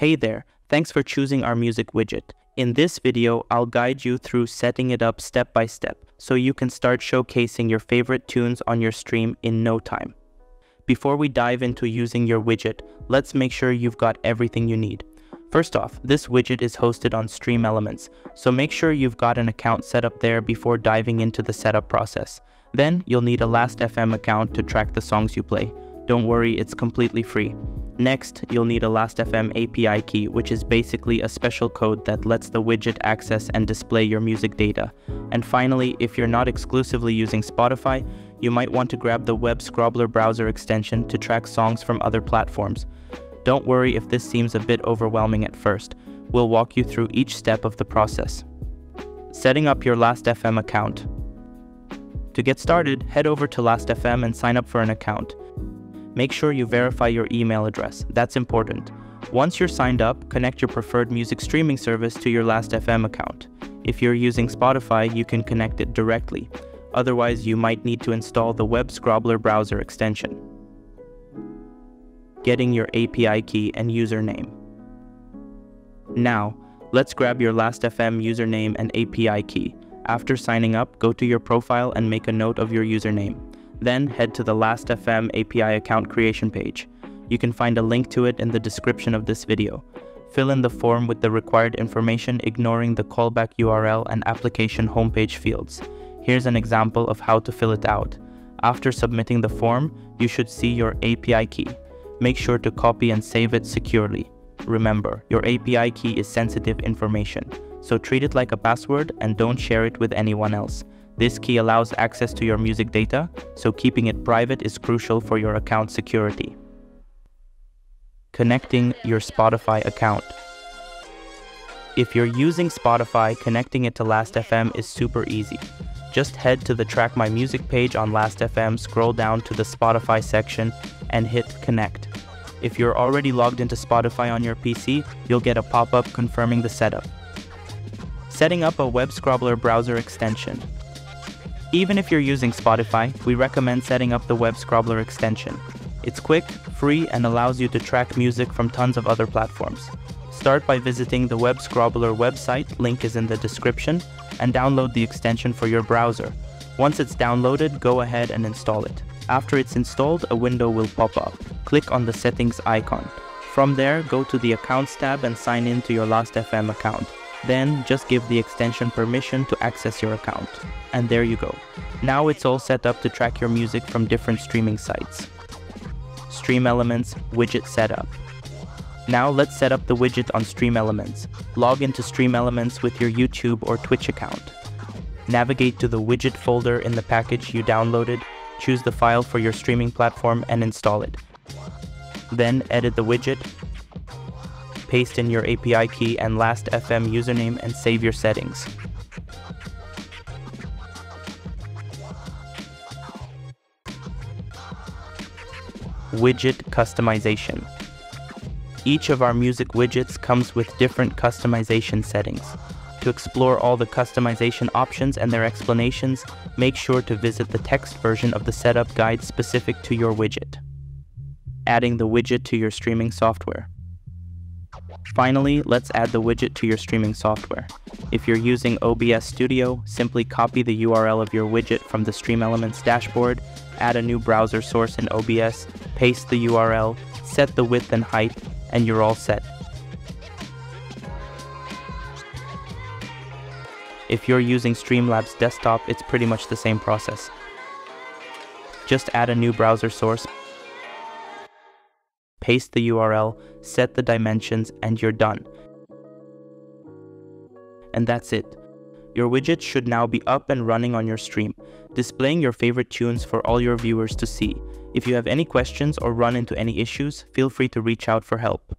Hey there, thanks for choosing our music widget. In this video, I'll guide you through setting it up step by step so you can start showcasing your favorite tunes on your stream in no time. Before we dive into using your widget, let's make sure you've got everything you need. First off, this widget is hosted on Stream Elements, so make sure you've got an account set up there before diving into the setup process. Then, you'll need a Last.fm account to track the songs you play. Don't worry, it's completely free. Next, you'll need a Last.fm API key, which is basically a special code that lets the widget access and display your music data. And finally, if you're not exclusively using Spotify, you might want to grab the Web Scrobbler browser extension to track songs from other platforms. Don't worry if this seems a bit overwhelming at first. We'll walk you through each step of the process. Setting up your Last.fm account. To get started, head over to Last.fm and sign up for an account. Make sure you verify your email address, that's important. Once you're signed up, connect your preferred music streaming service to your Last.fm account. If you're using Spotify, you can connect it directly. Otherwise, you might need to install the Web Scrobbler browser extension. Getting your API key and username. Now, let's grab your Last.fm username and API key. After signing up, go to your profile and make a note of your username. Then head to the Last.fm API account creation page. You can find a link to it in the description of this video. Fill in the form with the required information ignoring the callback URL and application homepage fields. Here's an example of how to fill it out. After submitting the form, you should see your API key. Make sure to copy and save it securely. Remember, your API key is sensitive information, so treat it like a password and don't share it with anyone else. This key allows access to your music data, so keeping it private is crucial for your account security. Connecting your Spotify account. If you're using Spotify, connecting it to Last.fm is super easy. Just head to the Track My Music page on Last.fm, scroll down to the Spotify section, and hit Connect. If you're already logged into Spotify on your PC, you'll get a pop-up confirming the setup. Setting up a Web Scrobbler browser extension. Even if you're using Spotify, we recommend setting up the Web Scrobbler extension. It's quick, free, and allows you to track music from tons of other platforms. Start by visiting the Web Scrobbler website, link is in the description, and download the extension for your browser. Once it's downloaded, go ahead and install it. After it's installed, a window will pop up. Click on the settings icon. From there, go to the Accounts tab and sign in to your Last.fm account. Then just give the extension permission to access your account. And there you go. Now it's all set up to track your music from different streaming sites. Stream Elements Widget Setup. Now let's set up the widget on Stream Elements. Log into Stream Elements with your YouTube or Twitch account. Navigate to the widget folder in the package you downloaded, choose the file for your streaming platform and install it. Then edit the widget, paste in your API key and Last.fm username and save your settings. Widget customization. Each of our music widgets comes with different customization settings. To explore all the customization options and their explanations, make sure to visit the text version of the setup guide specific to your widget. Adding the widget to your streaming software. Finally, let's add the widget to your streaming software. If you're using OBS Studio, simply copy the URL of your widget from the Stream Elements dashboard, add a new browser source in OBS, paste the URL, set the width and height, and you're all set. If you're using Streamlabs desktop, it's pretty much the same process. Just add a new browser source, paste the URL, set the dimensions, and you're done. And that's it. Your widget should now be up and running on your stream, displaying your favorite tunes for all your viewers to see. If you have any questions or run into any issues, feel free to reach out for help.